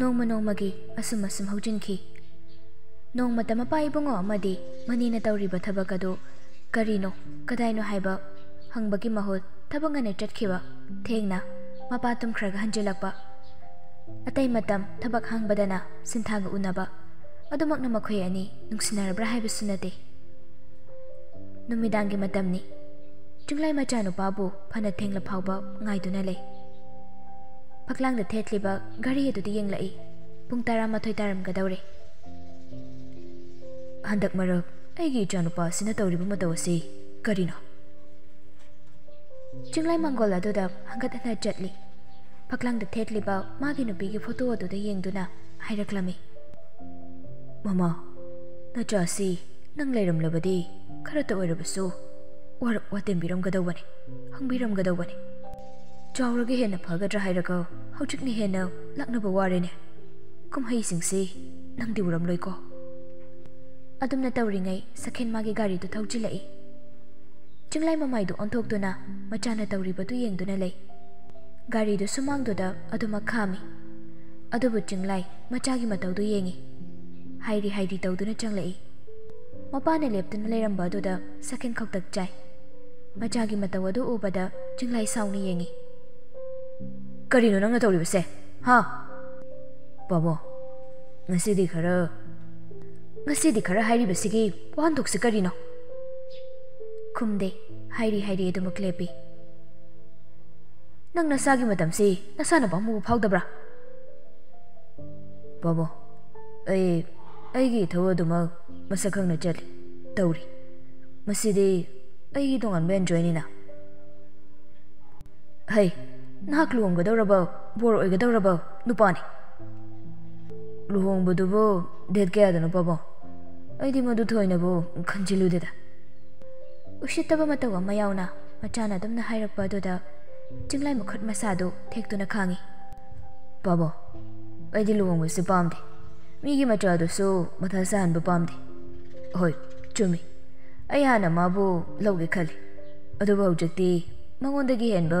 ꯅꯣꯡꯃ ꯅꯣꯡꯃꯒꯤ ꯑꯁꯨꯝ ꯑꯁꯨꯝ ꯍꯧꯖꯤꯟꯈꯤ ꯅꯣꯡꯃꯇ ꯃꯄꯥ ꯏꯕꯨꯡꯉꯣ ꯑꯃꯗꯤ ꯃꯅꯤꯅ ꯇꯧꯔꯤꯕ ꯊꯕꯛ ꯑꯗꯨ ꯀꯔꯤꯅꯣ ꯀꯗꯥꯏꯅꯣ ꯍꯥꯏꯕ ꯍꯪꯕꯒꯤ ꯃꯍꯨꯠ ꯊꯕꯛ ꯉꯟꯅ ꯆꯠꯈꯤꯕ ꯊꯦꯡꯅ ꯃꯄꯥ ꯇꯨꯝꯈ꯭ꯔꯒ ꯍꯟꯖꯤꯜꯂꯛꯄ ꯑꯇꯩ ꯃꯇꯝ ꯊꯕꯛ ꯍꯥꯡꯕꯗꯅ ꯁꯤꯟꯊꯥꯒ ꯎꯅꯕ ꯑꯗꯨꯃꯛꯅ ꯃꯈꯣꯏ ꯑꯅꯤ ꯅꯨꯡꯁꯤꯅꯔꯕ꯭ꯔꯥ ꯍꯥꯏꯕꯁꯨ ꯅꯠꯇꯦ ꯅꯨꯃꯤꯗꯥꯡꯒꯤ ꯃꯇꯝꯅꯤ ꯆꯤꯡꯂꯥꯏ ꯃꯆꯥꯅꯨꯄꯥꯕꯨ ꯐꯅ ꯊꯦꯡꯂ ꯐꯥꯎꯕ ꯉꯥꯏꯗꯨꯅ ꯂꯩ ꯐꯛꯂꯥꯡꯗ ꯊꯦꯠꯂꯤꯕ ꯘꯔꯤ ꯑꯗꯨꯗ ꯌꯦꯡꯂꯛꯏ ꯄꯨꯡ ꯇꯔꯥꯃꯥꯊꯣꯏ ꯇꯥꯔꯝꯒꯗꯧꯔꯦ ꯍꯟꯗꯛ ꯃꯔꯛ ꯑꯩꯒꯤ ꯏꯆꯥꯅꯨꯄꯥ ꯑꯁꯤꯅ ꯇꯧꯔꯤꯕ ꯃꯇꯧ ꯑꯁꯤ ꯀꯔꯤꯅꯣ ꯆꯤꯡꯂꯥꯏ ꯃꯪꯒꯣꯜ ꯑꯗꯨꯗ ꯍꯪꯒꯠ ꯍꯟꯗ ꯆꯠꯂꯤ ꯐꯛꯂꯥꯡꯗ ꯊꯦꯠꯂꯤꯕ ꯃꯥꯒꯤ ꯅꯨꯄꯤꯒꯤ ꯐꯣꯇꯣ ꯑꯗꯨꯗ ꯌꯦꯡꯗꯨꯅ ꯍꯥꯏꯔꯛꯂꯝꯃꯤ ꯃꯃꯥ ꯅꯆꯥꯁꯤ ꯅꯪ ꯂꯩꯔꯝꯂꯕꯗꯤ ꯈꯔꯇ ꯑꯣꯏꯔꯕꯁꯨ ꯋꯥꯔꯛ ꯋꯥꯇꯦꯝꯕꯤꯔꯝꯒꯗꯧꯕꯅꯤ ꯍꯪꯕꯤꯔꯝꯒꯗꯧꯕꯅꯤ ꯆꯥꯎꯔꯒ ꯍꯦꯟꯅ ꯐꯒꯗ꯭ꯔꯥ ꯍꯥꯏꯔꯒ ꯍꯧꯖꯤꯛꯅ ꯍꯦꯟꯅ ꯂꯥꯛꯅꯕ ꯋꯥꯔꯦꯅꯦ ꯀꯨꯝꯍꯩꯁꯤꯡꯁꯤ ꯅꯪꯗꯤ ꯎꯔꯝꯂꯣꯏꯀꯣ ꯑꯗꯨꯝꯅ ꯇꯧꯔꯤꯉꯩ ꯁꯈꯦꯟ ꯃꯥꯒꯤ ꯒꯥꯔꯤꯗꯨ ꯊꯧꯖꯤꯜꯂꯛꯏ ꯆꯤꯡꯂꯥꯏ ꯃꯃꯥꯏꯗꯨ ꯑꯣꯟꯊꯣꯛꯇꯨꯅ ꯃꯆꯥꯅ ꯇꯧꯔꯤꯕꯗꯨ ꯌꯦꯡꯗꯨꯅ ꯂꯩ ꯒꯥꯔꯤꯗꯨ ꯁꯨꯃꯥꯡꯗꯨꯗ ꯑꯗꯨꯃꯛ ꯈꯥꯝꯃꯤ ꯑꯗꯨꯕꯨ ꯆꯤꯡꯂꯥꯏ ꯃꯆꯥꯒꯤ ꯃꯇꯧꯗꯨ ꯌꯦꯡꯉꯤ ꯍꯥꯏꯔꯤ ꯍꯥꯏꯔꯤ ꯇꯧꯗꯨꯅ ꯆꯪꯂꯛꯏ ꯃꯄꯥꯅ ꯂꯦꯞꯇꯨꯅ ꯂꯩꯔꯝꯕ ꯑꯗꯨꯗ ꯁꯈꯦꯟ ꯈꯧꯇꯛ ꯆꯥꯏ ꯃꯆꯥꯒꯤ ꯃꯇꯧ ꯑꯗꯨ ꯎꯕꯗ ꯆꯤꯡꯂꯥꯏ ꯁꯥꯎꯅ ꯌꯦꯡꯉꯤ ꯀꯔꯤꯅꯣ ꯅꯪꯅ ꯇꯧꯔꯤꯕꯁꯦ ꯍꯥ ꯕꯥꯕꯣ ꯉꯁꯤꯗꯤ ꯈꯔ ꯉꯁꯤꯗꯤ ꯈꯔ ꯍꯥꯏꯔꯤꯕꯁꯤꯒꯤ ꯋꯥꯍꯟꯊꯣꯛꯁꯤ ꯀꯔꯤꯅꯣ ꯈꯨꯝꯗꯦ ꯍꯥꯏꯔꯤ ꯍꯥꯏꯔꯤ ꯑꯗꯨꯃꯛ ꯂꯦꯞꯄꯤ ꯅꯪ ꯅꯁꯥꯒꯤ ꯃꯇꯝꯁꯤ ꯅꯁꯥꯅ ꯄꯥꯝꯃꯨꯕ ꯐꯥꯎꯗꯕ꯭ꯔꯥ ꯕꯥꯕꯣ ꯑꯩ ꯑꯩꯒꯤ ꯏꯊꯧ ꯑꯗꯨꯃꯛ ꯃꯁꯛ ꯈꯪꯅ ꯆꯠꯂꯤ ꯇꯧꯔꯤ ꯃꯁꯤꯗꯤ ꯑꯩꯒꯤ ꯇꯣꯉꯥꯟꯕ ꯑꯦꯟꯖꯣꯏꯅꯤꯅ ꯍꯩ ꯅꯍꯥꯛ ꯂꯨꯍꯣꯡꯒꯗꯧꯔꯕ ꯕꯣꯔ ꯑꯣꯏꯒꯗꯧꯔꯕ ꯅꯨꯄꯥꯅꯤ ꯂꯨꯍꯣꯡꯕꯗꯨꯕꯨ ꯗꯦꯠ ꯀꯌꯥꯗꯅꯣ ꯄꯥꯕꯣ ꯑꯩꯗꯤ ꯃꯗꯨ ꯊꯣꯏꯅꯕꯨ ꯈꯟꯖꯤꯜꯂꯨꯗꯦꯗ ꯎꯁꯤꯠꯇꯕ ꯃꯇꯧ ꯑꯃ ꯌꯥꯎꯅ ꯃꯆꯥꯅ ꯑꯗꯨꯝꯅ ꯍꯥꯏꯔꯛꯄ ꯑꯗꯨꯗ ꯆꯤꯡꯂꯥꯏ ꯃꯈꯨꯠ ꯃꯁꯥꯗꯨ ꯊꯦꯛꯇꯨꯅ ꯈꯥꯡꯉꯤ ꯄꯥꯕꯣ ꯑꯩꯗꯤ ꯂꯨꯍꯣꯡꯕꯁꯤ ꯄꯥꯝꯗꯦ ꯃꯤꯒꯤ ꯃꯆꯥꯗꯨꯁꯨ ꯃꯊꯥ ꯁꯥꯍꯟꯕ ꯄꯥꯝꯗꯦ ꯍꯣꯏ ꯆꯨꯝꯃꯤ ꯑꯩ ꯍꯥꯟꯅ ꯃꯥꯕꯨ ꯂꯧꯒꯦ ꯈꯜꯂꯤ ꯑꯗꯨꯕꯨ ꯍꯧꯖꯤꯛꯇꯤ ꯃꯉꯣꯟꯗꯒꯤ ꯍꯦꯟꯕ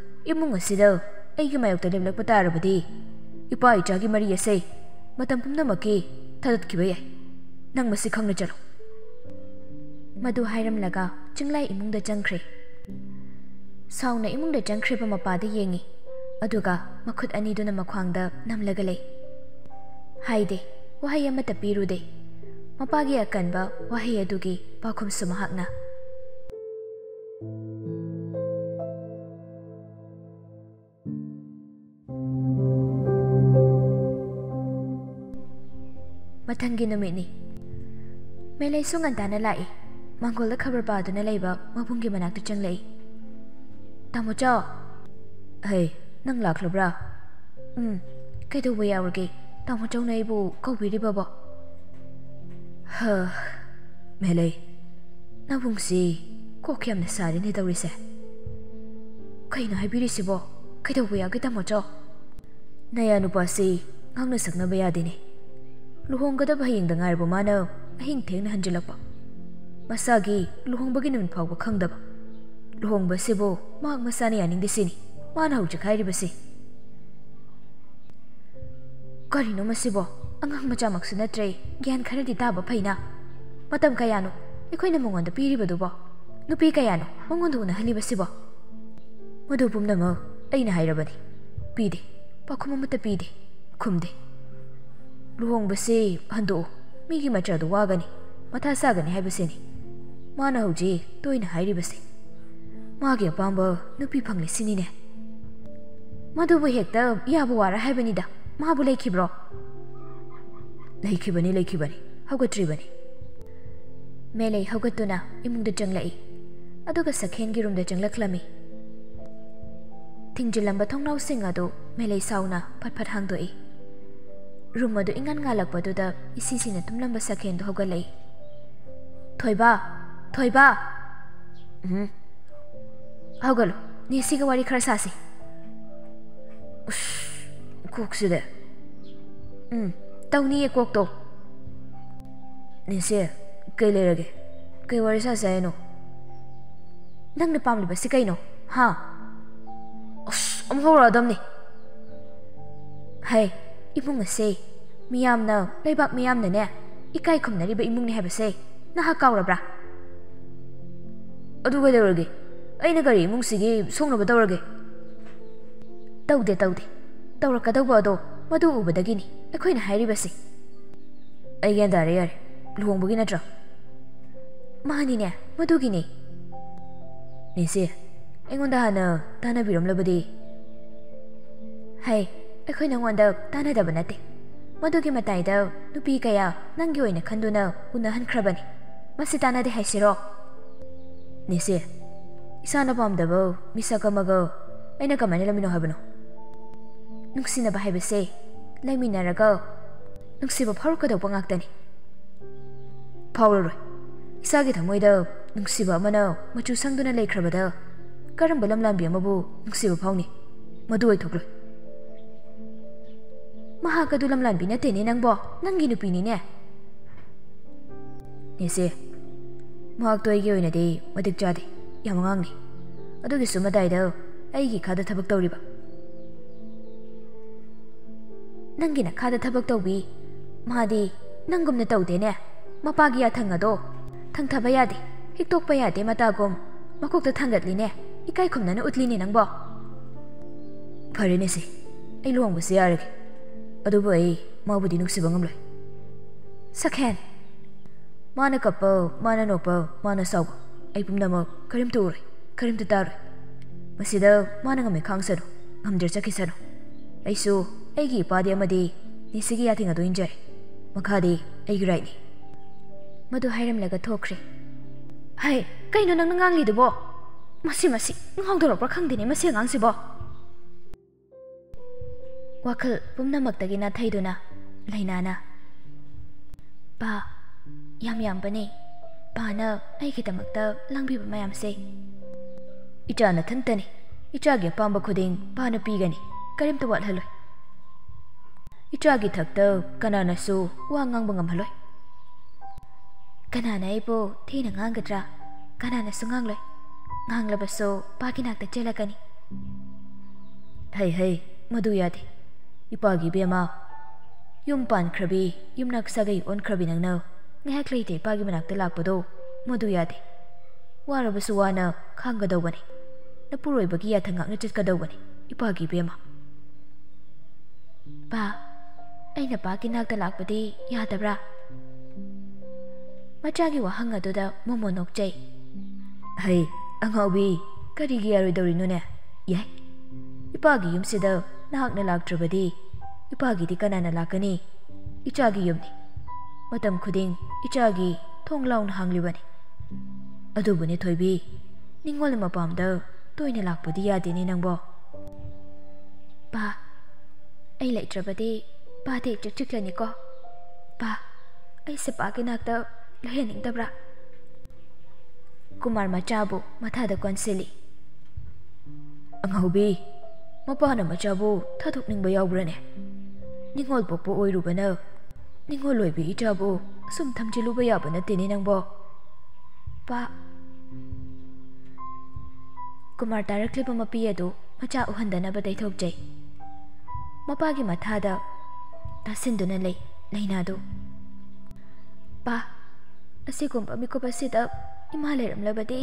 ꯏꯃꯨꯡ ꯑꯁꯤꯗ ꯑꯩꯒꯤ ꯃꯥꯌꯣꯛꯇ ꯂꯦꯞꯂꯛꯄ ꯇꯥꯔꯕꯗꯤ ꯏꯄꯥ ꯏꯆꯥꯒꯤ ꯃꯔꯤ ꯑꯁꯦ ꯃꯇꯝ ꯄꯨꯝꯅꯃꯛꯀꯤ ꯊꯥꯗꯠꯈꯤꯕ ꯌꯥꯏ ꯅꯪ ꯃꯁꯤ ꯈꯪꯅ ꯆꯠꯂꯣ ꯃꯗꯨ ꯍꯥꯏꯔꯝꯂꯒ ꯆꯤꯡꯂꯥꯏ ꯏꯃꯨꯡꯗ ꯆꯪꯈ꯭ꯔꯦ ꯁꯥꯎꯅ ꯏꯃꯨꯡꯗ ꯆꯪꯈ꯭ꯔꯤꯕ ꯃꯄꯥꯗ ꯌꯦꯡꯉꯤ ꯑꯗꯨꯒ ꯃꯈꯨꯠ ꯑꯅꯤꯗꯨꯅ ꯃꯈ꯭ꯋꯥꯡꯗ ꯅꯝꯂꯒ ꯂꯩ ꯍꯥꯏꯗꯦ ꯋꯥꯍꯩ ꯑꯃꯠꯇ ꯄꯤꯔꯨꯗꯦ ꯃꯄꯥꯒꯤ ꯑꯀꯟꯕ ꯋꯥꯍꯩ ꯑꯗꯨꯒꯤ ꯄꯥꯎꯈꯨꯝꯁꯨ ꯃꯍꯥꯛꯅ matangi numit ni may lay sungan ta na lai mangol khabar ba do na lai ba mabung gi manak tu chang lai ta mo cho hey nang lak lobra um kai do waya urgi ta mo chong nai bu ko bi ri ba ba ha may lay na bung si cô kiam na sa rin ni daw ri se kai na hai bi ri si bo kai do waya gi ta mo cho naya nu pa si ngang na sang na ba ya di ꯂꯨꯍꯣꯡꯒꯗꯕ ꯍꯌꯦꯡꯗ ꯉꯥꯏꯔꯕ ꯃꯥꯅ ꯑꯍꯤꯡ ꯊꯦꯡꯅ ꯍꯟꯖꯤꯜꯂꯛꯄ ꯃꯁꯥꯒꯤ ꯂꯨꯍꯣꯡꯕꯒꯤ ꯅꯨꯃꯤꯠ ꯐꯥꯎꯕ ꯈꯪꯗꯕ ꯂꯨꯍꯣꯡꯕꯁꯤꯕꯨ ꯃꯍꯥꯛ ꯃꯁꯥꯅ ꯌꯥꯅꯤꯡꯗꯦ ꯁꯤꯅꯤ ꯃꯥꯅ ꯍꯧꯖꯤꯛ ꯍꯥꯏꯔꯤꯕꯁꯤ ꯀꯔꯤꯅꯣ ꯃꯁꯤꯕꯣ ꯑꯉꯥꯡ ꯃꯆꯥꯃꯛꯁꯨ ꯅꯠꯇ꯭ꯔꯦ ꯒ꯭ꯌꯥꯟ ꯈꯔꯗꯤ ꯇꯥꯕ ꯐꯩꯅ ꯃꯇꯝ ꯀꯌꯥꯅꯣ ꯑꯩꯈꯣꯏꯅ ꯃꯉꯣꯟꯗ ꯄꯤꯔꯤꯕꯗꯨꯕꯣ ꯅꯨꯄꯤ ꯀꯌꯥꯅꯣ ꯃꯉꯣꯟꯗ ꯎꯅꯍꯜꯂꯤꯕꯁꯤꯕꯣ ꯃꯗꯨ ꯄꯨꯝꯅꯃꯛ ꯑꯩꯅ ꯍꯥꯏꯔꯕꯅꯤ ꯄꯤꯗꯦ ꯄꯥꯎꯈꯨꯝ ꯑꯃꯠꯇ ꯄꯤꯗꯦ ꯈꯨꯝꯗꯦ ꯂꯨꯍꯣꯡꯕꯁꯤ ꯍꯟꯗꯣꯛꯎ ꯃꯤꯒꯤ ꯃꯆꯥꯗꯨ ꯋꯥꯒꯅꯤ ꯃꯊꯥ ꯁꯥꯒꯅꯤ ꯍꯥꯏꯕꯁꯤꯅꯤ ꯃꯥꯅ ꯍꯧꯖꯤꯛ ꯇꯣꯏꯅ ꯍꯥꯏꯔꯤꯕꯁꯤ ꯃꯥꯒꯤ ꯑꯄꯥꯝꯕ ꯅꯨꯄꯤ ꯐꯪꯂꯦ ꯁꯤꯅꯤꯅꯦ ꯃꯗꯨꯕꯨ ꯍꯦꯛꯇ ꯌꯥꯕ ꯋꯥꯔ ꯍꯥꯏꯕꯅꯤꯗ ꯃꯥꯕꯨ ꯂꯩꯈꯤꯕ꯭ꯔꯣ ꯂꯩꯈꯤꯕꯅꯤ ꯂꯩꯈꯤꯕꯅꯤ ꯍꯧꯒꯠꯇ꯭ꯔꯤꯕꯅꯤ ꯃꯦꯂꯩ ꯍꯧꯒꯠꯇꯨꯅ ꯏꯃꯨꯡꯗ ꯆꯪꯂꯛꯏ ꯑꯗꯨꯒ ꯁꯈꯦꯟꯒꯤ ꯔꯨꯝꯗ ꯆꯪꯂꯛꯂꯝꯃꯤ ꯊꯤꯡꯖꯤꯜꯂꯝꯕ ꯊꯣꯡꯅꯥꯎꯁꯤꯡ ꯑꯗꯨ ꯃꯦꯂꯩ ꯁꯥꯎꯅ ꯐꯠ ꯐꯠ ꯍꯥꯡꯗꯣꯛꯏ ꯔꯨꯝ ꯑꯗꯨ ꯏꯉꯥꯟ ꯉꯥꯜꯂꯛꯄꯗꯨꯗ ꯏꯁꯤꯁꯤꯅ ꯇꯨꯝꯂꯝꯕ ꯁꯈꯦꯟꯗꯨ ꯍꯧꯒꯠꯂꯛꯏ ꯊꯣꯏꯕ ꯊꯣꯏꯕ ꯎꯝ ꯍꯧꯒꯠꯂꯨ ꯅꯦꯁꯤꯒ ꯋꯥꯔꯤ ꯈꯔ ꯁꯥꯁꯤ ush koksida um tawni e kokto nese kai lerage kai wari sa sai no nang na pamli ba si kai no ha ush am hora adam ni hai imung ase miyam na leibak miyam na ne ikai khum na ri ba imung ni ha ba se na ha kaw ra bra adu ga dawrage aina gari imung sigi songna ba dawrage ꯇꯧꯗꯦ ꯇꯧꯗꯦ ꯇꯧꯔꯛꯀꯗꯧꯕ ꯑꯗꯣ ꯃꯗꯨ ꯎꯕꯗꯒꯤꯅꯤ ꯑꯩꯈꯣꯏꯅ ꯍꯥꯏꯔꯤꯕꯁꯤ ꯑꯩ ꯒ꯭ꯌꯥꯟ ꯇꯥꯔꯦ ꯌꯥꯔꯦ ꯂꯨꯍꯣꯡꯕꯒꯤ ꯅꯠꯇ꯭ꯔꯣ ꯃꯥꯅꯤꯅꯦ ꯃꯗꯨꯒꯤꯅꯤ ꯅꯦꯁꯦ ꯑꯩꯉꯣꯟꯗ ꯍꯥꯟꯅ ꯇꯥꯟꯅꯕꯤꯔꯝꯂꯕꯗꯤ ꯍꯩ ꯑꯩꯈꯣꯏ ꯅꯉꯣꯟꯗ ꯇꯥꯟꯅꯗꯕ ꯅꯠꯇꯦ ꯃꯗꯨꯒꯤ ꯃꯇꯥꯏꯗ ꯅꯨꯄꯤ ꯀꯌꯥ ꯅꯪꯒꯤ ꯑꯣꯏꯅ ꯈꯟꯗꯨꯅ ꯎꯅꯍꯟꯈ꯭ꯔꯕꯅꯤ ꯃꯁꯤ ꯇꯥꯟꯅꯗꯦ ꯍꯥꯏꯁꯤꯔꯣ ꯅꯦꯁꯦ ꯏꯁꯥꯅ ꯄꯥꯝꯗꯕ ꯃꯤꯁꯛ ꯑꯃꯒ ꯑꯩꯅ ꯀꯃꯥꯏꯅ ꯂꯩꯃꯤꯟꯅꯧ ꯍꯥꯏꯕꯅꯣ ꯅꯨꯡꯁꯤꯅꯕ ꯍꯥꯏꯕꯁꯦ ꯂꯩꯃꯤꯟꯅꯔꯒ ꯅꯨꯡꯁꯤꯕ ꯐꯥꯎꯔꯛꯀꯗꯧꯕ ꯉꯥꯛꯇꯅꯤ ꯐꯥꯎꯔꯔꯣꯏ ꯏꯁꯥꯒꯤ ꯊꯃꯣꯏꯗ ꯅꯨꯡꯁꯤꯕ ꯑꯃꯅ ꯃꯆꯨ ꯁꯪꯗꯨꯅ ꯂꯩꯈ꯭ꯔꯕꯗ ꯀꯔꯝꯕ ꯂꯝꯂꯥꯟꯕꯤ ꯑꯃꯕꯨ ꯅꯨꯡꯁꯤꯕ ꯐꯥꯎꯅꯤ ꯃꯗꯨ ꯑꯣꯏꯊꯣꯛꯂꯣꯏ ꯃꯍꯥꯛ ꯑꯗꯨ ꯂꯝꯂꯥꯟꯕꯤ ꯅꯠꯇꯦꯅꯦ ꯅꯪꯕꯣ ꯅꯪꯒꯤ ꯅꯨꯄꯤꯅꯤꯅꯦ ꯅꯦꯁꯦ ꯃꯍꯥꯛꯇꯣ ꯑꯩꯒꯤ ꯑꯣꯏꯅꯗꯤ ꯃꯇꯤꯛ ꯆꯥꯗꯦ ꯌꯥꯝ ꯑꯉꯥꯡꯅꯤ ꯑꯗꯨꯒꯤꯁꯨ ꯃꯇꯥꯏꯗ ꯑꯩꯒꯤ ꯈꯥꯗ ꯊꯕꯛ ꯇꯧꯔꯤꯕ ꯅꯪꯒꯤ ꯅꯈꯥꯗ ꯊꯕꯛ ꯇꯧꯕꯤ ꯃꯥꯗꯤ ꯅꯪꯒꯨꯝꯅ ꯇꯧꯗꯦꯅꯦ ꯃꯄꯥꯒꯤ ꯌꯥꯊꯪ ꯑꯗꯣ ꯊꯪꯊꯕ ꯌꯥꯗꯦ ꯍꯤꯛꯇꯣꯛꯄ ꯌꯥꯗꯦ ꯃꯇꯥꯒꯨꯝ ꯃꯀꯣꯛꯇ ꯊꯥꯡꯒꯠꯂꯤꯅꯦ ꯏꯀꯥꯏ ꯈꯨꯝꯅꯅ ꯎꯠꯂꯤꯅꯦ ꯅꯪꯕꯣ ꯐꯔꯦꯅꯦ ꯁꯤ ꯑꯩ ꯂꯨꯍꯣꯡꯕꯁꯤ ꯌꯥꯔꯒꯦ adubu ai mabudi nuksiba ngamloi Sakhan, mana kapo mana nopo mana sau ai pum namo karim tu rai karim tu tar masida mana ngam khang sano ngam dir chaki sano ai su ai gi pa de amadi ni sigi ya thinga do inje makhadi ai gi rai ni. Madu hairam laga thokre. Hai kaino nang ngang li du bo masi masi ngong dorok pra khang dine masi ngang si bo? ꯋꯥꯈꯜ ꯄꯨꯝꯅꯃꯛꯇꯒꯤ ꯅꯥꯊꯩꯗꯨꯅ ꯂꯩꯅꯥꯅ ꯄꯥ ꯌꯥꯝ ꯌꯥꯝꯕꯅꯦ ꯄꯥꯅ ꯑꯩꯒꯤꯗꯃꯛꯇ ꯂꯥꯡꯕꯤꯕ ꯃꯌꯥꯝꯁꯦ ꯏꯆꯥ ꯅꯊꯟꯇꯅꯤ ꯏꯆꯥꯒꯤ ꯑꯄꯥꯝꯕ ꯈꯨꯗꯤꯡ ꯄꯥꯅ ꯄꯤꯒꯅꯤ ꯀꯔꯤꯝꯇ ꯋꯥꯠꯍꯜꯂꯣꯏ ꯏꯆꯥꯒꯤ ꯊꯛꯇ ꯀꯅꯥꯅꯁꯨ ꯋꯥ ꯉꯥꯡꯕ ꯉꯝꯍꯜꯂꯣꯏ ꯀꯅꯥꯅ ꯑꯩꯕꯨ ꯊꯤꯅ ꯉꯥꯡꯒꯗ꯭ꯔꯥ ꯀꯅꯥꯅꯁꯨ ꯉꯥꯡꯂꯣꯏ ꯉꯥꯡꯂꯕꯁꯨ ꯄꯥꯒꯤ ꯅꯥꯛꯇ ꯆꯦꯜꯂꯛꯀꯅꯤ ꯍꯩ ꯍꯩ ꯃꯗꯨ ꯌꯥꯗꯦ ipagi bema yum pan krabi yum nak sagai on krabi nang na ngahak lei te pagi manak te lak pado modu yade wara basu wana khang ga dawani na puroi bagi ya thangak na chit ka dawani ipagi bema ba ai na ba kinak te lak padi ya dabra machagi wa hanga do da momo nok chai hey angau bi kari gi ya roi dawri no ne. Yai ipagi yum si da ꯅꯍꯥꯛꯅ ꯂꯥꯛꯇ꯭ꯔꯕꯗꯤ ꯏꯄꯥꯒꯤꯗꯤ ꯀꯅꯥꯅ ꯂꯥꯛꯀꯅꯤ ꯏꯆꯥꯒꯤ ꯌꯨꯝꯅꯤ ꯃꯇꯝ ꯈꯨꯗꯤꯡ ꯏꯆꯥꯒꯤ ꯊꯣꯡ ꯂꯥꯎꯅ ꯍꯥꯡꯂꯤꯕꯅꯤ ꯑꯗꯨꯕꯨꯅꯦ ꯊꯣꯏꯕꯤ ꯅꯤꯡꯉꯣꯜ ꯃꯄꯥꯝꯗ ꯇꯣꯏꯅ ꯂꯥꯛꯄꯗꯤ ꯌꯥꯗꯦꯅꯦ ꯅꯪꯕꯣ ꯄꯥ ꯑꯩ ꯂꯩꯇ꯭ꯔꯕꯗꯤ ꯄꯥꯗꯤ ꯆꯤꯛ ꯆꯤꯛꯂꯅꯤꯀꯣ ꯄꯥ ꯑꯩꯁꯦ ꯄꯥꯒꯤ ꯅꯥꯛꯇ ꯂꯩꯍꯟꯅꯤꯡꯗꯕ꯭ꯔꯥ ꯀꯨꯃꯥꯔ ꯃꯆꯥꯕꯨ ꯃꯊꯥꯗ ꯀꯣꯟꯁꯤꯜꯂꯤ ꯑꯉꯥꯎꯕꯤ ꯃꯄꯥꯅ ꯃꯆꯥꯕꯨ ꯊꯥꯗꯣꯛꯅꯤꯡꯕ ꯌꯥꯎꯕ꯭ꯔꯅꯦ ꯅꯤꯡꯉꯣꯜ ꯄꯣꯛꯄ ꯑꯣꯏꯔꯨꯕꯅ ꯅꯤꯡꯉꯣꯜ ꯑꯣꯏꯕꯤ ꯏꯆꯥꯕꯨ ꯁꯨꯝ ꯊꯝꯖꯤꯜꯂꯨꯕ ꯌꯥꯕ ꯅꯠꯇꯦꯅꯦ ꯅꯪꯕꯣ ꯄꯥ ꯀꯨꯃꯥꯔ ꯇꯥꯔꯛꯂꯤꯕ ꯃꯄꯤ ꯑꯗꯨ ꯃꯆꯥ ꯎꯍꯟꯗꯅꯕ ꯇꯩꯊꯣꯛꯆꯩ ꯃꯄꯥꯒꯤ ꯃꯊꯥꯗ ꯇꯥꯁꯤꯟꯗꯨꯅ ꯂꯩ ꯂꯩꯅꯥꯗꯨ ꯄꯥ ꯑꯁꯤꯒꯨꯝꯕ ꯃꯤꯀꯨꯞ ꯑꯁꯤꯗ ꯏꯃꯥ ꯂꯩꯔꯝꯂꯕꯗꯤ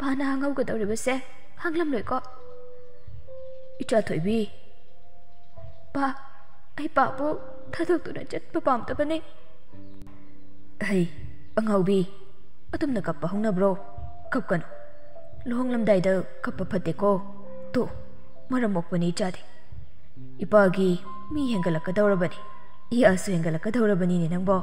ꯄꯥꯅ ꯍꯥꯡꯍꯧꯒꯗꯧꯔꯤꯕꯁꯦ ꯍꯥꯡꯂꯝꯂꯣꯏꯀꯣ Itra thoi bi. Ba, ai pa bu tha thok tu na chat pa pam ta bane Hey ang hau bi atum na kappa hong na bro kap kan lohong lam dai da kappa phate ko to maram mok pani cha de ipa gi mi hengala ka dawra bỏ. i asu hengala ka dawra bani ni nang bo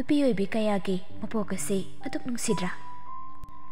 नुपी ओइबी कयागी मपोकसी अदुक नुंगसिद्रा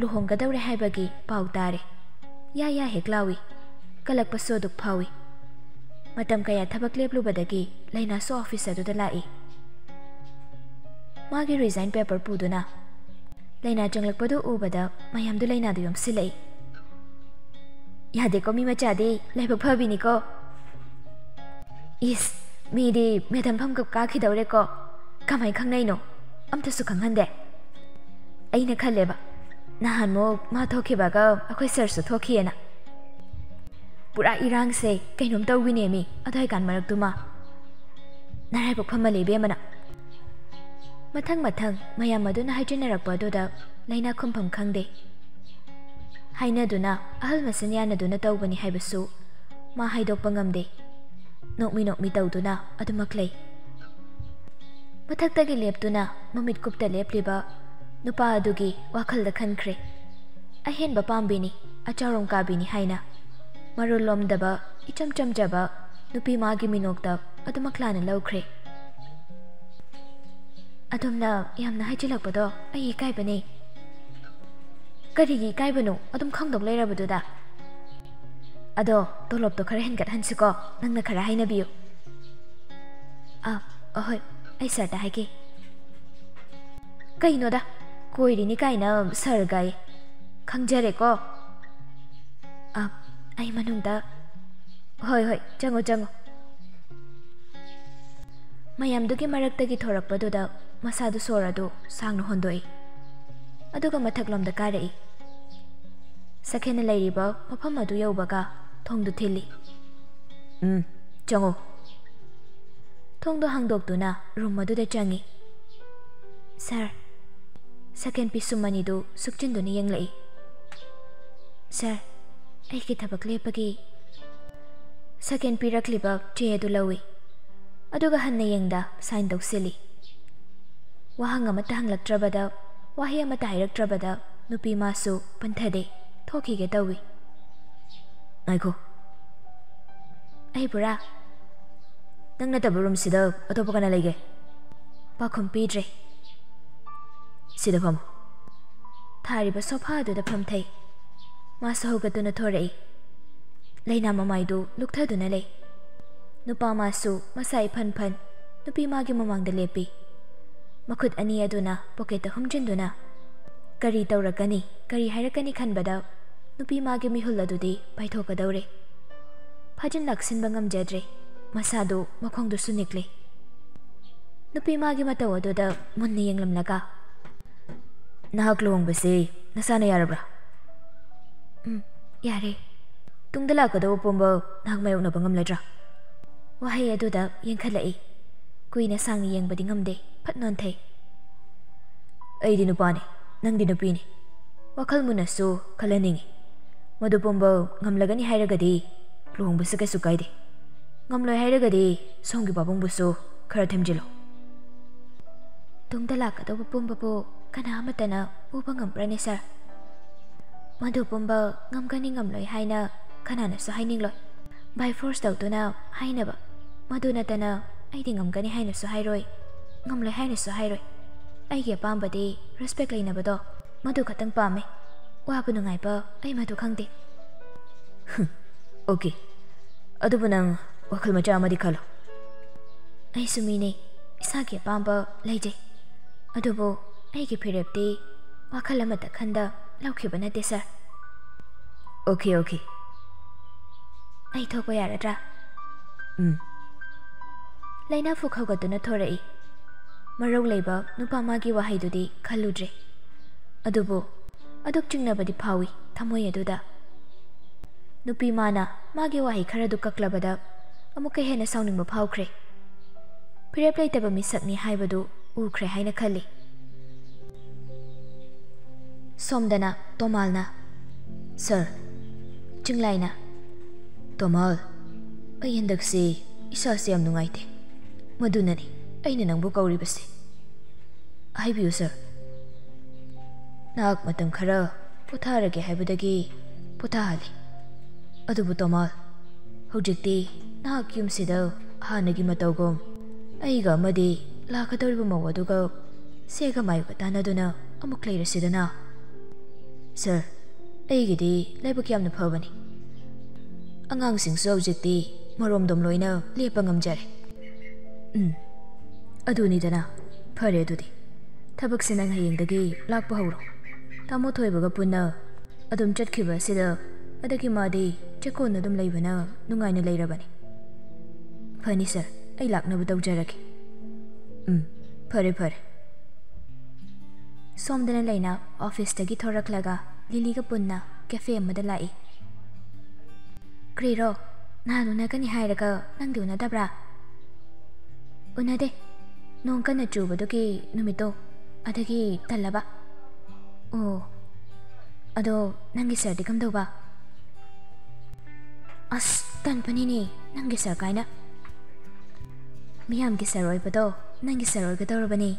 ꯂꯨꯍꯣꯡꯒꯗꯧꯔꯦ ꯍꯥꯏꯕꯒꯤ ꯄꯥꯎ ꯇꯥꯔꯦ ꯌꯥ ꯌꯥ ꯍꯦꯛ ꯂꯥꯎꯏ ꯀꯂꯛꯄꯁꯨ ꯑꯗꯨꯛ ꯐꯥꯎꯏ ꯃꯇꯝ ꯀꯌꯥ ꯊꯕꯛ ꯂꯦꯞꯂꯨꯕꯗꯒꯤ ꯂꯩꯅꯥꯁꯨ ꯑꯣꯐꯤꯁ ꯑꯗꯨꯗ ꯂꯥꯛꯏ ꯃꯥꯒꯤ ꯔꯤꯖꯥꯏꯟ ꯄꯦꯄꯔ ꯄꯨꯗꯨꯅ ꯂꯩꯅꯥ ꯆꯪꯂꯛꯄꯗꯨ ꯎꯕꯗ ꯃꯌꯥꯝꯗꯨ ꯂꯩꯅꯥꯗꯨ ꯌꯣꯝꯁꯤꯜꯂꯛꯏ ꯌꯥꯗꯦꯀꯣ ꯃꯤ ꯃꯆꯥꯗꯤ ꯂꯥꯏꯕꯛ ꯐꯕꯤꯅꯤꯀꯣ ꯏꯁ ꯃꯤꯗꯤ ꯃꯦꯗꯝ ꯐꯝꯀꯞ ꯀꯥꯈꯤꯗꯧꯔꯦꯀꯣ ꯀꯃꯥꯏ ꯈꯪꯅꯩꯅꯣ ꯑꯝꯇꯁꯨ ꯈꯪꯍꯟꯗꯦ ꯑꯩꯅ ꯈꯜꯂꯦꯕ nahanmok ma thokhibaga akhoi sir su thokhiena pura irang se kainom tawine mi adai kan marak tuma narai bok phama lebe mana mathang mathang mayam aduna haijinerak pa doda laina khumpham khangde haina duna ahal masanya na duna tawbani haibasu ma haidok pangamde nokmi nokmi tawduna adumaklei mathakta gi leptuna mamit kupta ba nupa adugi wakal da khankre ahen ba pambini acharom ka bini haina marulom daba icham cham jaba nupi magi minok da adumak lana laukre adumna yamna hajilak bado ai kai bane karigi kai bano adum khang dok leira bado da ado tolop to khare hengat hansi ko nang na khara haina biyo à ôi ai ta đại kì cây nó da. ꯀꯣꯏꯔꯤꯅꯤ ꯀꯥꯏꯅ ꯁꯔ ꯒꯥꯏ ꯈꯪꯖꯔꯦꯀꯣ ꯑꯥ ꯑꯩ ꯃꯅꯨꯡꯗ ꯍꯣꯏ ꯍꯣꯏ ꯆꯪꯉꯣ ꯆꯪꯉꯣ ꯃꯌꯥꯝꯗꯨꯒꯤ ꯃꯔꯛꯇꯒꯤ ꯊꯣꯔꯛꯄꯗꯨꯗ ꯃꯁꯥꯗꯨ ꯁꯣꯔ ꯑꯗꯨ ꯁꯥꯡꯅ ꯍꯣꯟꯗꯣꯛꯏ ꯑꯗꯨꯒ ꯃꯊꯛꯂꯣꯝꯗ ꯀꯥꯔꯛꯏ ꯁꯈꯦꯅ ꯂꯩꯔꯤꯕ ꯃꯐꯝ ꯑꯗꯨ ꯌꯧꯕꯒ ꯊꯣꯡꯗꯨ ꯊꯤꯜꯂꯤ ꯎꯝ ꯆꯪꯉꯣ ꯊꯣꯡꯗꯣ ꯍꯥꯡꯗꯣꯛꯇꯨꯅ ꯔꯨꯝ ꯑꯗꯨꯗ ꯆꯪꯉꯤ ꯁꯥꯔ second piece mani do sukchen do ni yang lai sir, ai ki thabak le pagi second pirak liba che do lawi aduga hanna yang da sign do sili wahanga mata hang lak trabada wahia mata hairak trabada nupi masu panthade thoki ge dawi ai go ai bura nang na taburum sida atopa kana lege pa khompidre Sida pham. Thari ba sofa du da pham thai. Ma sahu ga tu na thore. Leina mamai du luk tha du na le. Nupa ma su masai phan phan. bi má gi mamang da lepi. Makut ani aduna pocket hum jin du na. Kari tawrakani, chân lắc xin bada. Nupi chết gi mihul adu di pai không được Phajin laksin bangam nụ bi má du mà Nupi ma gi matawa muốn da munni yenglam laga. ꯅꯍꯥꯛ ꯂꯨꯍꯣꯡꯕꯁꯤ ꯅꯁꯥꯅ ꯌꯥꯔꯕ꯭ꯔꯥ ꯎꯝ ꯌꯥꯔꯦ ꯇꯨꯡꯗ ꯂꯥꯛꯀꯗꯧꯕ ꯄꯨꯝꯕ ꯅꯍꯥꯛ ꯃꯥꯌꯣꯛꯅꯕ ꯉꯝꯂꯗ꯭ꯔꯥ ꯋꯥꯍꯩ ꯑꯗꯨꯗ ꯌꯦꯡꯈꯠꯂꯛꯏ ꯀꯨꯏꯅ ꯁꯥꯡꯅ ꯌꯦꯡꯕꯗꯤ ꯉꯝꯗꯦ ꯐꯠ ꯅꯣꯟꯊꯩ ꯑꯩꯗꯤ ꯅꯨꯄꯥꯅꯤ ꯅꯪꯗꯤ ꯅꯨꯄꯤꯅꯤ ꯋꯥꯈꯜ ꯃꯨꯟꯅꯁꯨ ꯈꯜꯍꯟꯅꯤꯡꯉꯤ ꯃꯗꯨ ꯄꯨꯝꯕ ꯉꯝꯂꯒꯅꯤ ꯍꯥꯏꯔꯒꯗꯤ ꯂꯨꯍꯣꯡꯕꯁꯤ ꯀꯩꯁꯨ ꯀꯥꯏꯗꯦ ꯉꯝꯂꯣꯏ ꯍꯥꯏꯔꯒꯗꯤ ꯁꯣꯝꯒꯤ ꯄꯥꯕꯨꯡꯕꯨꯁꯨ ꯈꯔ ꯊꯦꯝꯖꯤꯜꯂꯨ ꯇꯨꯡꯗ ꯂꯥꯛꯀꯗꯧꯕ ꯄꯨꯝꯕꯕꯨ ಕನಾಮತನ ಉಪಂಗಂಪ್ರನೆ ಸರ್ ಮಧು ಪುಂಬ ngam ngam ಹಾಯ್ನ ಕನಾನ ಸೊ ಹಾಯ್ನಿಂಗ್ಲೊಯ್ ಬೈ ಫೋರ್ಸ್ ತೌತುನ ಹಾಯ್ನಬ ಮಧು ನತನ ಐದಿ ngam ಹಾಯ್ನ ಸೊ ಹಾಯ್ರೋಯ್ ngam ಹಾಯ್ನ ಸೊ ಹಾಯ್ರೋಯ್ ಐಗೆ ಪಾಂಬದಿ ರೆಸ್ಪೆಕ್ಟ್ ಲೈನಬದೋ ಮಧು ಖತಂಗ್ ಪಾಮೆ ವಾಬು ನುಂಗಾಯ್ಪ ಐ ಮಧು ಖಂಗ್ದೆ ಓಕೆ ಅದುಬು ನಂಗ್ ವಕಲ್ ಮಚ ಅಮದಿ ಖಾಲು ಐ ಸುಮಿನೆ ಇಸಾಗೆ ಪಾಂಬ ಲೈಜೆ ಅದುಬು ꯑꯩꯒꯤ ꯐꯤꯔꯦꯞꯇꯤ ꯋꯥꯈꯜ ꯑꯃꯠꯇ ꯈꯟꯗ ꯂꯧꯈꯤꯕ ꯅꯠꯇꯦ ꯁꯥꯔ ꯑꯣꯀꯦ ꯑꯣꯀꯦ ꯑꯩ ꯊꯣꯛꯄ ꯌꯥꯔꯗ꯭ꯔꯥ ꯎꯝ ꯂꯩꯅꯥ ꯐꯨꯛ ꯍꯧꯒꯠꯇꯨꯅ ꯊꯣꯔꯛꯏ ꯃꯔꯧ ꯂꯩꯕ ꯅꯨꯄꯥ ꯃꯥꯒꯤ ꯋꯥꯍꯩꯗꯨꯗꯤ ꯈꯜꯂꯨꯗ꯭ꯔꯦ ꯑꯗꯨꯕꯨ ꯑꯗꯨꯛ ꯆꯤꯡꯅꯕꯗꯤ ꯐꯥꯎꯏ ꯊꯃꯣꯏ ꯑꯗꯨꯗ ꯅꯨꯄꯤ ꯃꯥꯅ ꯃꯥꯒꯤ ꯋꯥꯍꯩ ꯈꯔꯗꯨ ꯀꯛꯂꯕꯗ ꯑꯃꯨꯛꯀ ꯍꯦꯟꯅ ꯁꯥꯎꯅꯤꯡꯕ ꯐꯥꯎꯈ꯭ꯔꯦ ꯐꯤꯔꯦꯞ ꯂꯩꯇꯕ ꯃꯤꯁꯛꯅꯤ ꯍꯥꯏꯕꯗꯨ ꯎꯈ꯭ꯔꯦ ꯍꯥꯏꯅ ꯈꯜꯂꯤ ꯁꯣꯝꯗꯅ ꯇꯣꯃꯥꯜꯅ ꯁꯔ ꯆꯤꯡꯂꯥꯏꯅ ꯇꯣꯃꯥꯜ ꯑꯩ ꯍꯟꯗꯛꯁꯤ ꯏꯁꯥꯁꯦ ꯌꯥꯝ ꯅꯨꯡꯉꯥꯏꯇꯦ ꯃꯗꯨꯅꯅꯤ ꯑꯩꯅ ꯅꯪꯕꯨ ꯀꯧꯔꯤꯕꯁꯤ ꯍꯥꯏꯕꯤꯌꯨ ꯁꯥꯔ ꯅꯍꯥꯛ ꯃꯇꯝ ꯈꯔ ꯄꯣꯊꯥꯔꯒꯦ ꯍꯥꯏꯕꯗꯒꯤ ꯄꯣꯊꯥꯍꯜꯂꯤ ꯑꯗꯨꯕꯨ ꯇꯣꯃꯥꯜ ꯍꯧꯖꯤꯛꯇꯤ ꯅꯍꯥꯛ ꯌꯨꯝꯁꯤꯗ ꯍꯥꯟꯅꯒꯤ ꯃꯇꯧꯒꯨꯝ ꯑꯩꯒ ꯑꯃꯗꯤ ꯂꯥꯛꯀꯗꯧꯔꯤꯕ ꯃꯧ ꯑꯗꯨꯒ ꯁꯦꯒ ꯃꯥꯏꯒ ꯇꯥꯟꯅꯗꯨꯅ ꯑꯃꯨꯛ ꯂꯩꯔꯁꯤꯗꯅ ꯁꯥꯔ ꯑꯩꯒꯤꯗꯤ ꯂꯥꯏꯕꯛ ꯌꯥꯝꯅ ꯐꯕꯅꯤ ꯑꯉꯥꯡꯁꯤꯡꯁꯨ ꯍꯧꯖꯤꯛꯇꯤ ꯃꯔꯣꯝꯗꯣꯝ ꯂꯣꯏꯅ ꯂꯦꯞꯄ ꯉꯝꯖꯔꯦ ꯎꯝ ꯑꯗꯨꯅꯤꯗꯅ ꯐꯔꯦ ꯑꯗꯨꯗꯤ ꯊꯕꯛꯁꯤ ꯅꯪ ꯍꯌꯦꯡꯗꯒꯤ ꯂꯥꯛꯄ ꯍꯧꯔꯣ ꯇꯥꯃꯣ ꯊꯣꯏꯕꯒ ꯄꯨꯟꯅ ꯑꯗꯨꯝ ꯆꯠꯈꯤꯕ ꯑꯁꯤꯗ ꯑꯗꯒꯤ ꯃꯥꯗꯤ ꯆꯦꯛꯀꯣꯟ ꯑꯗꯨꯝ ꯂꯩꯕꯅ ꯅꯨꯡꯉꯥꯏꯅ ꯂꯩꯔꯕꯅꯤ ꯐꯅꯤ ꯁꯥꯔ ꯑꯩ ꯂꯥꯛꯅꯕ ꯇꯧꯖꯔꯒꯦ ꯎꯝ ꯐꯔꯦ ꯐꯔꯦ ꯁꯣꯝꯗꯅ ꯂꯩꯅ ꯑꯣꯐꯤꯁꯇꯒꯤ ꯊꯣꯔꯛꯂꯒ ꯂꯤꯂꯤꯒ ꯄꯨꯟꯅ ꯀꯦꯐꯦ ꯑꯃꯗ ꯂꯥꯛꯏ ꯀ꯭ꯔꯤꯔꯣ ꯅꯍꯥꯟ ꯎꯅꯒꯅꯤ ꯍꯥꯏꯔꯒ ꯅꯪꯗꯤ ꯎꯅꯗꯕ꯭ꯔꯥ ꯎꯅꯗꯦ ꯅꯣꯡ ꯀꯟꯅ ꯆꯨꯕꯗꯨꯒꯤ ꯅꯨꯃꯤꯠꯇꯣ ꯑꯗꯒꯤ ꯇꯜꯂꯕ ꯑꯣ ꯑꯗꯣ ꯅꯪꯒꯤ ꯁꯔꯗꯤ ꯀꯝꯗꯧꯕ ꯑꯁ ꯇꯟꯕꯅꯤꯅꯦ ꯅꯪꯒꯤ ꯁꯔ ꯀꯥꯏꯅ ꯃꯤꯌꯥꯝꯒꯤ ꯁꯔ ꯑꯣꯏꯕꯗꯣ ꯅꯪꯒꯤ ꯁꯔ ꯑꯣꯏꯒꯗꯧꯔꯕꯅꯤ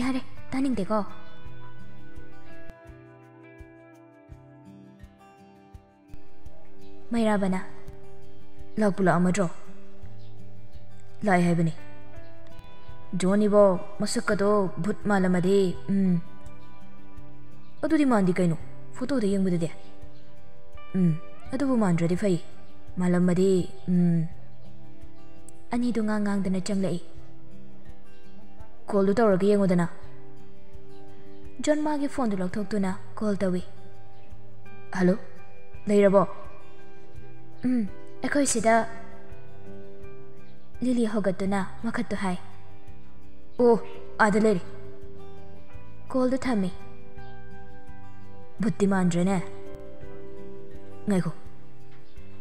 ꯌꯥꯔꯦ 따님되고 mày ra bên à lọc lọ mà rồi lại hay bên Johnny bo masuk kado bút mà làm đi um ở đâu đi mandi cái nó photo thì yang bên đây um ở đâu mà rồi đi phải làm đi um anh đi đâu ngang ngang đến chăng lại call đâu rồi cái yang bên đó John magi phone du lok thok tu na call tawi. Hello. Leira bo. Um, hmm, ekoi sida Lily hogatu na makatu hai. Oh, adalari. Call du thami. Buttiman na. Ngai ko.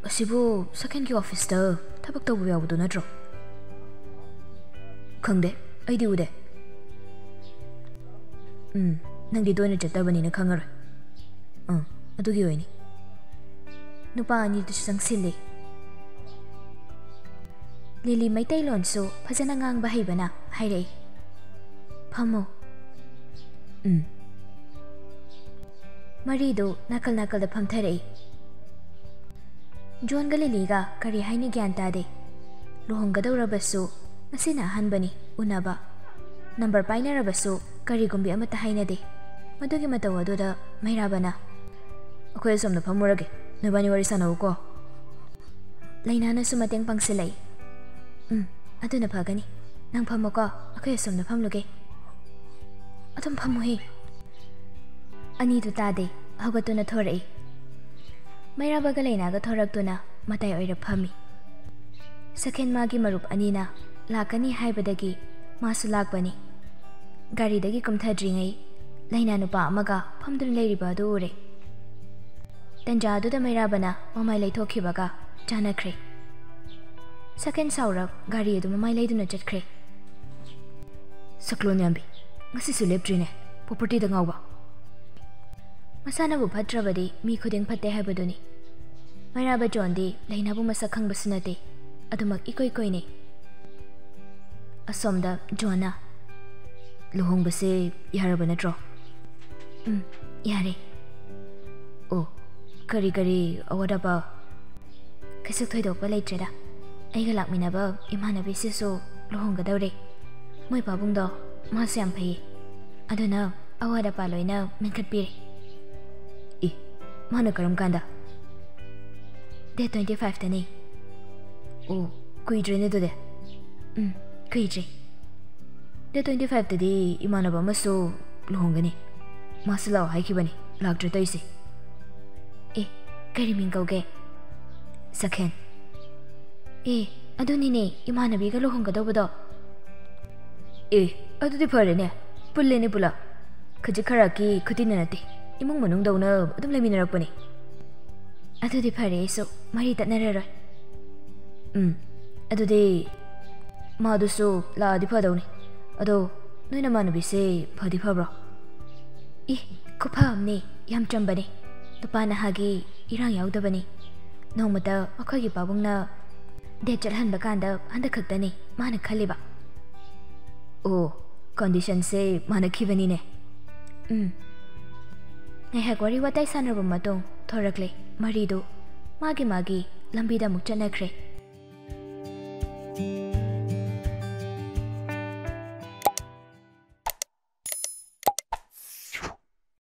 Asibu second ki office ta thabak tawu yawu du na dro. Khangde, ai di ude. 음, 낭디 도에는 졌다버니는 강하라. 응, 아두기 sang 누바 아니도 주상 tay 릴리 마이테이 론소 파자나 ngang ba haibana haire phamo um marido nakal nakal da phamthare john ga lily ga hai haini gyan ta de lohong ga dawra basu asina hanbani unaba number ꯄꯥꯏꯅꯔꯕꯁꯨ ꯀꯔꯤꯒꯨꯝꯕꯤ ꯑꯃꯠꯇ ꯍꯥꯏꯅꯗꯦ ꯃꯗꯨꯒꯤ ꯃꯇꯧ ꯑꯗꯨꯗ ꯃꯩꯔꯥꯕꯅ ꯑꯩꯈꯣꯏ ꯑꯁꯣꯝꯗ ꯐꯝꯃꯨꯔꯒꯦ ꯅꯣꯏꯕꯥꯅꯤ ꯋꯥꯔꯤ ꯁꯥꯟꯅꯧꯀꯣ ꯂꯩꯅꯥꯅꯁꯨ ꯃꯇꯦꯡ ꯄꯥꯡꯁꯤꯜꯂꯛꯏ ꯎꯝ ꯑꯗꯨꯅ ꯐꯒꯅꯤ ꯅꯪ ꯐꯝꯃꯣꯀꯣ ꯑꯩꯈꯣꯏ ꯑꯁꯣꯝꯗ ꯐꯝꯂꯨꯒꯦ ꯑꯗꯨꯝ ꯐꯝꯃꯨꯍꯦ ꯑꯅꯤꯗꯨ ꯇꯥꯗꯦ ꯍꯧꯒꯠꯇꯨꯅ ꯊꯣꯔꯛꯏ ꯃꯩꯔꯥꯕꯒ ꯂꯩꯅꯥꯒ ꯊꯣꯔꯛꯇꯨꯅ ꯃꯇꯥꯏ ꯑꯣꯏꯔꯞ ꯐꯝꯃꯤ ꯁꯈꯦꯟ ꯃꯥꯒꯤ ꯃꯔꯨꯞ ꯑꯅꯤꯅ ꯂꯥꯛꯀꯅꯤ ꯍꯥꯏꯕꯗꯒꯤ ꯃꯥꯁꯨ ꯂꯥꯛꯄꯅꯤ ꯒꯥꯔꯤꯗꯒꯤ ꯀꯨꯝꯊꯗ꯭ꯔꯤꯉꯩ ꯂꯩꯅꯥ ꯅꯨꯄꯥ ꯑꯃꯒ ꯐꯝꯗꯨꯅ ꯂꯩꯔꯤꯕ ꯑꯗꯨ ꯎꯔꯦ ꯇꯟꯖꯥ ꯑꯗꯨꯗ ꯃꯩꯔꯥꯕꯅ ꯃꯃꯥꯏ ꯂꯩꯊꯣꯛꯈꯤꯕꯒ ꯆꯥꯟꯅꯈ꯭ꯔꯦ ꯁꯀꯦꯟ ꯁꯥꯎꯔꯞ ꯒꯥꯔꯤ ꯑꯗꯨ ꯃꯃꯥꯏ ꯂꯩꯗꯨꯅ ꯆꯠꯈ꯭ꯔꯦ ꯁꯛꯂꯣꯟ ꯌꯥꯝꯕꯤ ꯉꯁꯤꯁꯨ ꯂꯦꯞꯇ꯭ꯔꯤꯅꯦ ꯄ꯭ꯔꯣꯄꯔꯇꯤꯗ ꯉꯥꯎꯕ ꯃꯁꯥꯅꯕꯨ ꯐꯠꯇ꯭ꯔꯕꯗꯤ ꯃꯤ ꯈꯨꯗꯤꯡ ꯐꯠꯇꯦ ꯍꯥꯏꯕꯗꯨꯅꯤ ꯃꯩꯔꯥꯕ ꯖꯣꯟꯗꯤ ꯂꯩꯅꯥꯕꯨ ꯃꯁꯛ ꯈꯪꯕꯁꯨ ꯅꯠꯇꯦ ꯑꯗꯨꯃꯛ ꯏꯀꯣꯏ ꯀꯣꯏꯅꯩ ꯑꯁꯣꯝꯗ ꯖꯣꯟꯅ ꯂꯨꯍꯣꯡꯕꯁꯦ ꯌꯥꯔꯕ ꯅꯠꯇ꯭ꯔꯣ ꯎꯝ ꯌꯥꯔꯦ ꯑꯣ ꯀꯔꯤ ꯀꯔꯤ ꯑꯋꯥꯠ ꯑꯄꯥ ꯀꯩꯁꯨ ꯊꯣꯏꯗꯣꯛꯄ ꯂꯩꯇ꯭ꯔꯦꯗ ꯑꯩꯒ ꯂꯥꯛꯃꯤꯟꯅꯕ ꯏꯃꯥꯟꯅꯕꯤꯁꯤꯁꯨ ꯂꯨꯍꯣꯡꯒꯗꯧꯔꯦ ꯃꯣꯏ ꯄꯥꯕꯨꯡꯗꯣ ꯃꯥꯁꯨ ꯌꯥꯝ ꯐꯩꯌꯦ ꯑꯗꯨꯅ ꯑꯋꯥꯠ ꯑꯄꯥ ꯂꯣꯏꯅ ꯃꯦꯟꯈꯠꯄꯤꯔꯦ ꯏ ꯃꯥꯅ ꯀꯔꯝ ꯀꯥꯟꯗ ꯗꯦꯠ ꯇ꯭ꯋꯦꯟꯇꯤ ꯐꯥꯏꯚꯇꯅꯤ ꯑꯣ ꯀꯨꯏꯗ꯭ꯔꯦꯅꯦ ꯑꯗꯨꯗꯤ ꯎꯝ ꯀꯨꯏꯗ꯭ꯔꯦ ꯗꯦꯠ ꯇ꯭ꯋꯦꯟꯇꯤ ꯐꯥꯏꯚꯇꯗꯤ ꯏꯃꯥꯟꯅꯕ ꯑꯃꯁꯨ ꯂꯨꯍꯣꯡꯒꯅꯤ ꯃꯥꯁꯨ ꯂꯥꯛꯑꯣ ꯍꯥꯏꯈꯤꯕꯅꯤ ꯂꯥꯛꯇ꯭ꯔꯦ ꯇꯧꯏꯁꯦ ꯑꯦ ꯀꯔꯤ ꯃꯤꯡ ꯀꯧꯒꯦ ꯁꯈꯦꯟ ꯑꯦ ꯑꯗꯨꯅꯤꯅꯦ ꯏꯃꯥꯟꯅꯕꯤꯒ ꯂꯨꯍꯣꯡꯒꯗꯧꯕꯗꯣ ꯑꯦ ꯑꯗꯨꯗꯤ ꯐꯔꯦꯅꯦ ꯄꯨꯜꯂꯦꯅꯦ ꯄꯨꯂꯞ ꯈꯖꯤꯛ ꯈꯔꯛꯀꯤ ꯈꯨꯇꯤꯟꯅ ꯅꯠꯇꯦ ꯏꯃꯨꯡ ꯃꯅꯨꯡꯗꯧꯅ ꯑꯗꯨꯝ ꯂꯩꯃꯤꯟꯅꯔꯛꯄꯅꯤ ꯑꯗꯨꯗꯤ ꯐꯔꯦ ꯑꯩꯁꯨ ꯃꯔꯤ ꯇꯠꯅꯔꯔꯣꯏ ꯎꯝ ꯑꯗꯨꯗꯤ ꯃꯥꯗꯨꯁꯨ ꯂꯥꯛꯑꯗꯤ ꯐꯗꯧꯅꯤ ꯑꯗꯣ ꯅꯣꯏ ꯅꯃꯥꯟꯅꯕꯤꯁꯦ ꯐꯗꯤ ꯐꯕ꯭ꯔꯣ ꯏ ꯈꯨꯐ ꯑꯃꯅꯤ ꯌꯥꯝ ꯆꯝꯕꯅꯤ ꯅꯨꯄꯥ ꯅꯍꯥꯒꯤ ꯏꯔꯥꯡ ꯌꯥꯎꯗꯕꯅꯤ ꯅꯣꯡꯃꯇ ꯑꯩꯈꯣꯏꯒꯤ ꯄꯥꯕꯨꯡꯅ ꯗꯦꯠ ꯆꯠꯍꯟꯕ ꯀꯥꯟꯗ ꯍꯟꯗꯛ ꯈꯛꯇꯅꯤ ꯃꯥꯅ ꯈꯜꯂꯤꯕ ꯑꯣ ꯀꯟꯗꯤꯁꯟꯁꯦ ꯃꯥꯟꯅꯈꯤꯕꯅꯤꯅꯦ ꯎꯝ ꯉꯥꯏꯍꯥꯛ ꯋꯥꯔꯤ ꯋꯥꯇꯥꯏ ꯁꯥꯟꯅꯔꯕ ꯃꯇꯨꯡ ꯊꯣꯔꯛꯂꯦ ꯃꯔꯤꯗꯨ ꯃꯥꯒꯤ ꯃꯥꯒꯤ ꯂꯝꯕꯤꯗ ꯑꯃꯨꯛ ꯆꯠꯅꯈ꯭ꯔꯦ